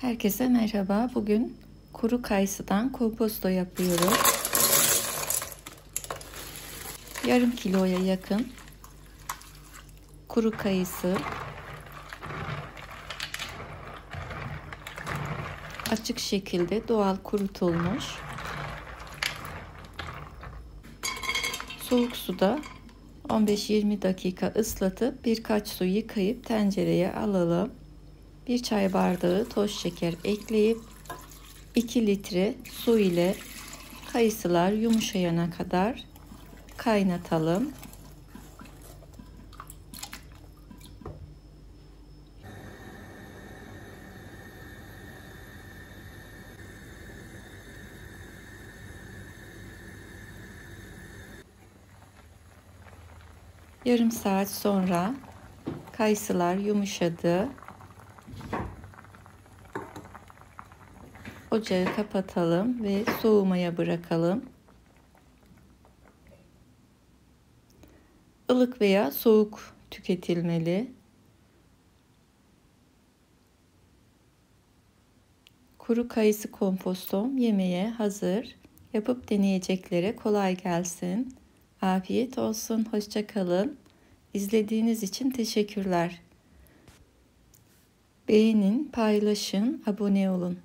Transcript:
Herkese merhaba. Bugün kuru kayısıdan komposto yapıyorum. Yarım kiloya yakın kuru kayısı açık şekilde doğal kurutulmuş soğuk suda 15-20 dakika ıslatıp birkaç su yıkayıp tencereye alalım. Bir çay bardağı toz şeker ekleyip 2 litre su ile kayısılar yumuşayana kadar kaynatalım. Yarım saat sonra kayısılar yumuşadı. Ocağı kapatalım ve soğumaya bırakalım. Ilık veya soğuk tüketilmeli. Kuru kayısı kompostom yemeğe hazır. Yapıp deneyeceklere kolay gelsin. Afiyet olsun, hoşça kalın. İzlediğiniz için teşekkürler. Beğenin, paylaşın, abone olun.